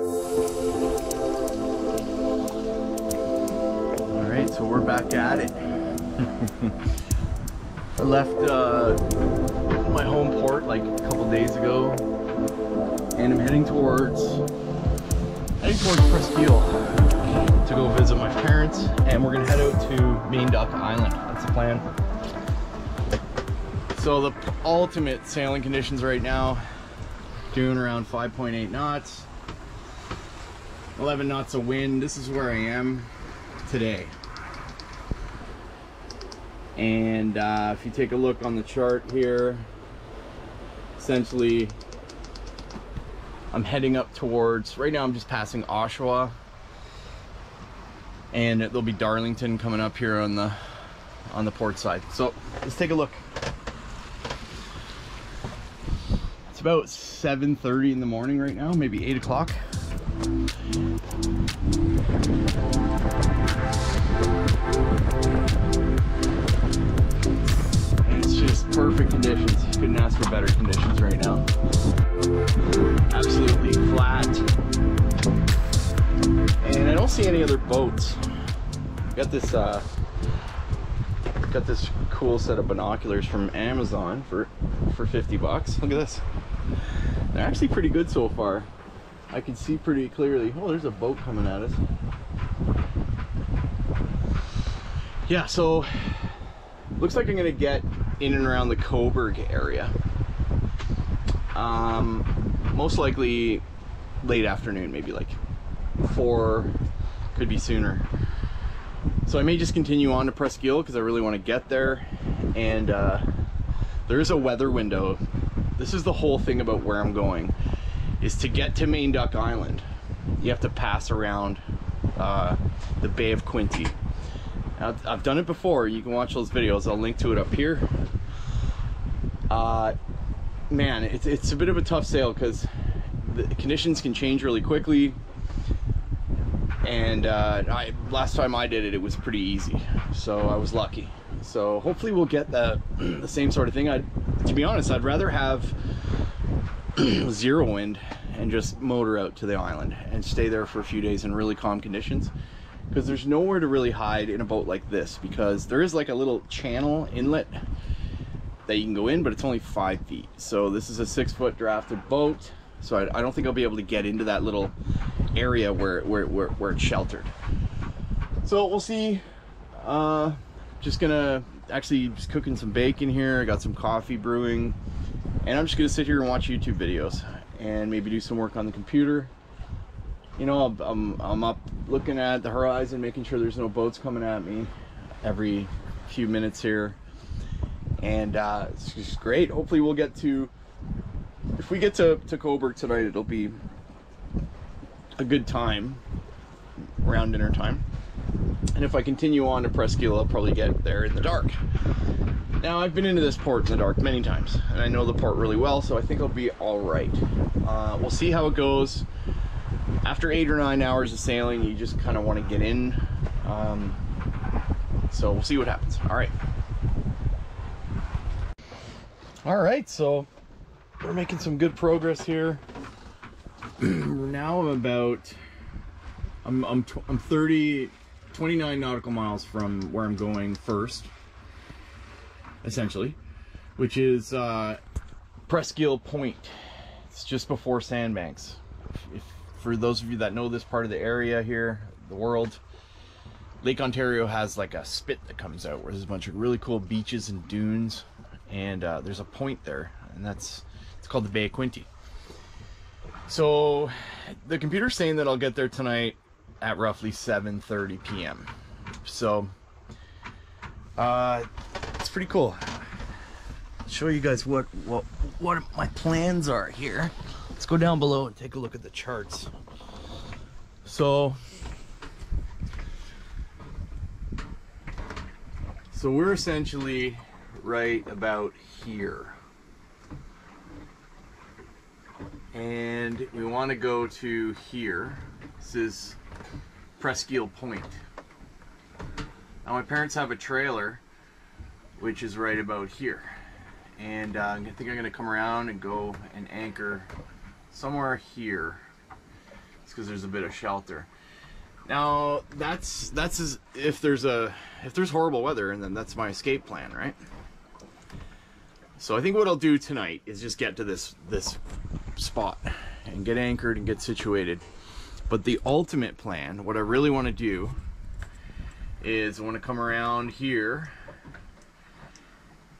All right, so we're back at it. I left uh, my home port like a couple days ago, and I'm heading towards heading towards Presqu'île to go visit my parents, and we're gonna head out to Main Duck Island. That's the plan. So the ultimate sailing conditions right now, doing around 5.8 knots, 11 knots of wind. This is where I am today. And uh, if you take a look on the chart here, essentially I'm heading up towards, right now I'm just passing Oshawa and there'll be Darlington coming up here on the on the port side. So let's take a look. It's about 7.30 in the morning right now, maybe 8 o'clock. Conditions. Couldn't ask for better conditions right now. Absolutely flat. And I don't see any other boats. Got this uh got this cool set of binoculars from Amazon for for 50 bucks. Look at this. They're actually pretty good so far. I can see pretty clearly. Oh, there's a boat coming at us. Yeah, so looks like I'm gonna get in and around the Cobourg area. Um, most likely late afternoon, maybe like four, could be sooner. So I may just continue on to Presqu'île because I really want to get there. And uh, there's a weather window. This is the whole thing about where I'm going, is to get to Main Duck Island. You have to pass around uh, the Bay of Quinte. Now, I've done it before. You can watch those videos. I'll link to it up here. Uh, man, it's, it's a bit of a tough sail because the conditions can change really quickly. And uh, I, last time I did it, it was pretty easy. So I was lucky. So hopefully we'll get the, the same sort of thing. I, to be honest, I'd rather have zero wind and just motor out to the island and stay there for a few days in really calm conditions because there's nowhere to really hide in a boat like this because there is like a little channel inlet that you can go in but it's only five feet. So this is a six foot drafted boat so I, I don't think I'll be able to get into that little area where, where, where, where it's sheltered. So we'll see. Uh, just gonna actually just cooking some bacon here. I got some coffee brewing. And I'm just gonna sit here and watch YouTube videos and maybe do some work on the computer you know I'm, I'm up looking at the horizon making sure there's no boats coming at me every few minutes here. And uh, it's just great. Hopefully we'll get to if we get to, to Cobourg tonight it'll be a good time around dinner time. And if I continue on to Presqu'île I'll probably get there in the dark. Now I've been into this port in the dark many times and I know the port really well so I think I'll be all right. Uh, we'll see how it goes after eight or nine hours of sailing you just kind of want to get in. Um, so we'll see what happens. All right. All right so we're making some good progress here. We're now about I'm, I'm, I'm 30 29 nautical miles from where I'm going first essentially which is uh, Presqu'île Point. It's just before Sandbanks. If, for those of you that know this part of the area here the world Lake Ontario has like a spit that comes out where there's a bunch of really cool beaches and dunes and uh, there's a point there and that's it's called the Bay of Quinte. So the computer's saying that I'll get there tonight at roughly 7:30 p.m. so uh, it's pretty cool. I'll show you guys what what what my plans are here let's go down below and take a look at the charts. So so we're essentially right about here. And we want to go to here. This is Presqu'île Point. Now my parents have a trailer which is right about here. And uh, I think I'm gonna come around and go and anchor somewhere here it's because there's a bit of shelter. Now that's that's as if there's a if there's horrible weather, and then that's my escape plan, right? So I think what I'll do tonight is just get to this this spot and get anchored and get situated. But the ultimate plan, what I really want to do is I want to come around here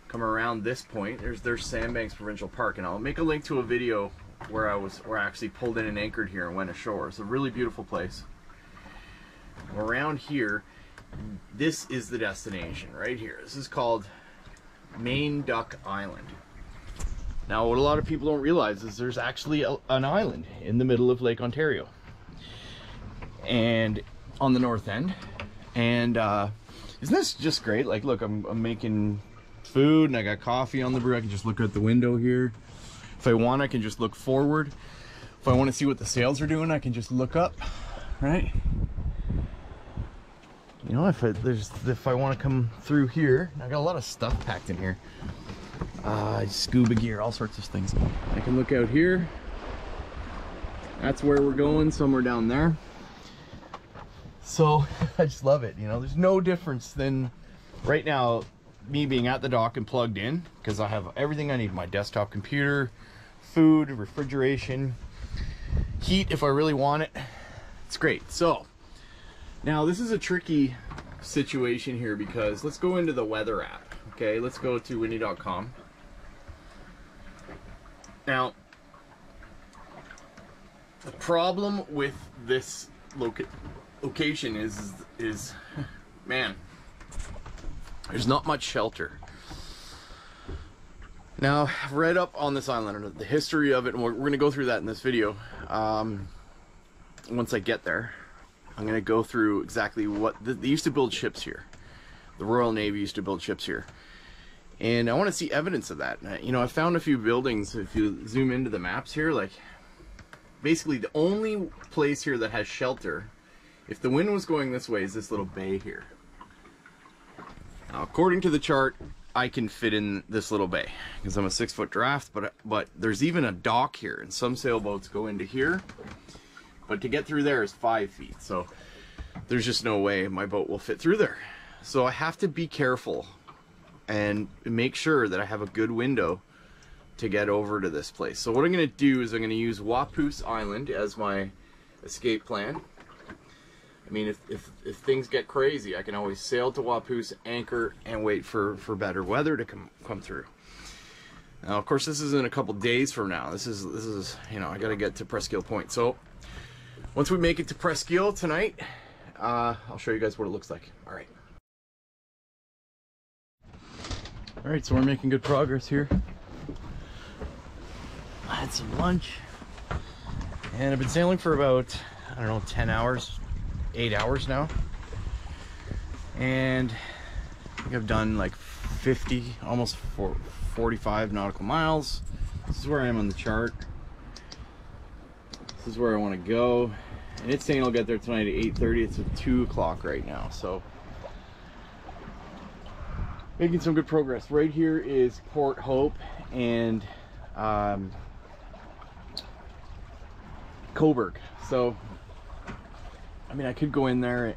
come around this point there's there's Sandbanks Provincial Park and I'll make a link to a video where I was where I actually pulled in and anchored here and went ashore. It's a really beautiful place. Around here this is the destination right here. This is called Main Duck Island. Now what a lot of people don't realize is there's actually a, an island in the middle of Lake Ontario. And on the north end and uh, isn't this just great? Like look I'm, I'm making food and I got coffee on the brew. I can just look out the window here if I want I can just look forward. If I want to see what the sails are doing I can just look up right? You know if I, there's if I want to come through here I got a lot of stuff packed in here. Uh, scuba gear all sorts of things. I can look out here. That's where we're going somewhere down there. So I just love it. You know, there's no difference than right now me being at the dock and plugged in because I have everything I need my desktop computer, food, refrigeration, heat if I really want it. It's great. So now this is a tricky situation here because let's go into the weather app. Okay, let's go to windy.com. Now, the problem with this location location is is man there's not much shelter now read up on this island the history of it and we're, we're gonna go through that in this video. Um, once I get there I'm gonna go through exactly what they used to build ships here. The Royal Navy used to build ships here. And I want to see evidence of that. You know I found a few buildings if you zoom into the maps here like basically the only place here that has shelter if the wind was going this way, is this little bay here. Now, according to the chart, I can fit in this little bay because I'm a six foot draft, but but there's even a dock here and some sailboats go into here. But to get through there is five feet. So there's just no way my boat will fit through there. So I have to be careful and make sure that I have a good window to get over to this place. So what I'm gonna do is I'm gonna use Waupoos Island as my escape plan. I mean, if, if, if things get crazy, I can always sail to Waupoos, anchor, and wait for, for better weather to come come through. Now, of course, this is in a couple days from now. This is this is you know I got to get to Presqu'île Point. So once we make it to Presqu'île tonight, uh, I'll show you guys what it looks like. All right. All right, so we're making good progress here. I had some lunch, and I've been sailing for about I don't know 10 hours, eight hours now. And I think I've done like 50, almost 45 nautical miles. This is where I am on the chart. This is where I want to go. And it's saying I'll get there tonight at 8.30. It's at 2 o'clock right now. So making some good progress. Right here is Port Hope and um, Cobourg. So I mean, I could go in there,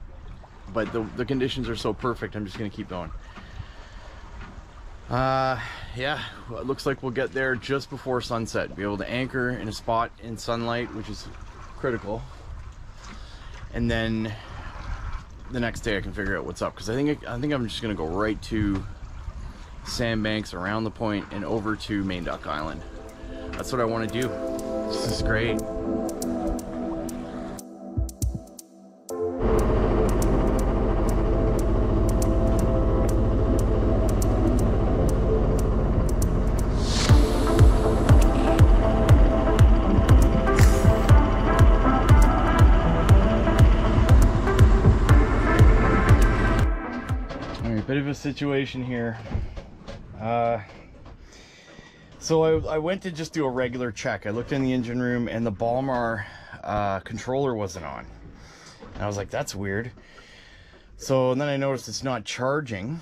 but the, the conditions are so perfect, I'm just to keep going. Uh, yeah, well, it looks like we'll get there just before sunset. Be able to anchor in a spot in sunlight, which is critical. And then the next day I can figure out what's up. Because I think I think I'm just to go right to sandbanks around the point and over to Main Duck Island. That's what I want to do. This is great. Situation here. Uh, so I, I, went to just do a regular check. I looked in the engine room and the Balmar uh, controller wasn't on. And I was like, that's weird. So then I noticed it's not charging.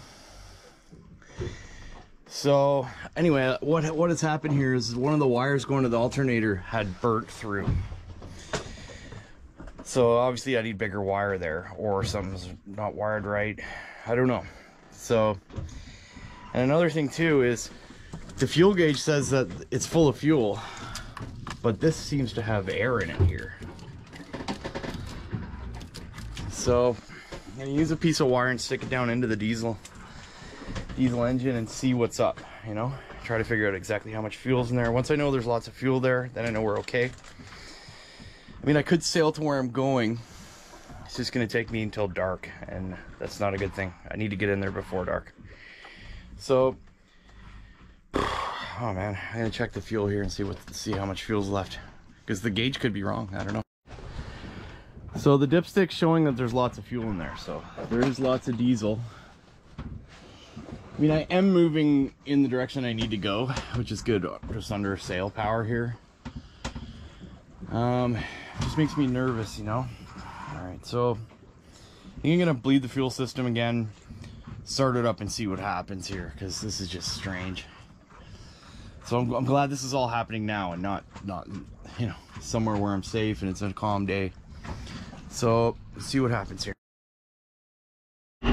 So anyway, what what has happened here is one of the wires going to the alternator had burnt through. So obviously I need bigger wire there or something's not wired right. I don't know. So, and another thing too is the fuel gauge says that it's full of fuel, but this seems to have air in it here. So I'm gonna use a piece of wire and stick it down into the diesel diesel engine and see what's up, you know? Try to figure out exactly how much fuel's in there. Once I know there's lots of fuel there, then I know we're okay. I mean, I could sail to where I'm going. It's just gonna take me until dark, and that's not a good thing. I need to get in there before dark. So, oh man, I'm gonna check the fuel here and see what see how much fuel's left, because the gauge could be wrong. I don't know. So the dipstick's showing that there's lots of fuel in there, so there is lots of diesel. I mean, I am moving in the direction I need to go, which is good, just under sail power here. Um, just makes me nervous, you know? Right, so I'm gonna bleed the fuel system again, start it up and see what happens here, because this is just strange. So I'm, I'm glad this is all happening now and not, not, you know, somewhere where I'm safe and it's a calm day. So see what happens here. All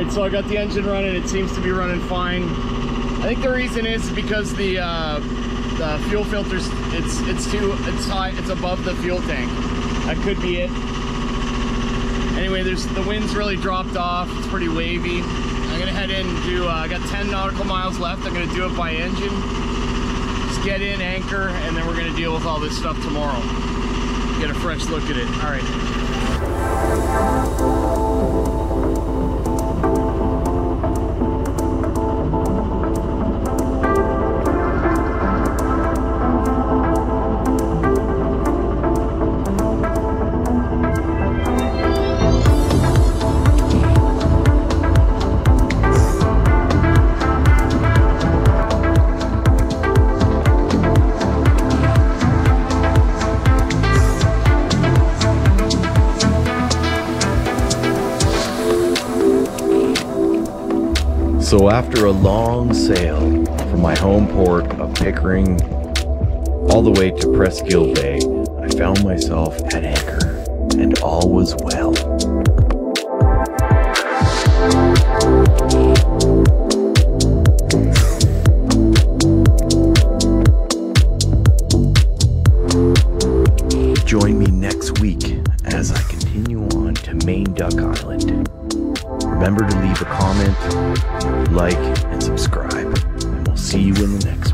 right, so I got the engine running. It seems to be running fine. I think the reason is because the uh, the fuel filters it's it's too it's high it's above the fuel tank that could be it. Anyway there's the wind's really dropped off. It's pretty wavy. I'm gonna head in and do uh, i got 10 nautical miles left. I'm gonna do it by engine. Just get in anchor and then we're gonna deal with all this stuff tomorrow. Get a fresh look at it. All right So after a long sail from my home port of Pickering all the way to Presqu'île Bay, I found myself at anchor, and all was well. Join me next week as I continue on to Main Duck Island. Remember to leave a comment, like, and subscribe. And we'll see you in the next one.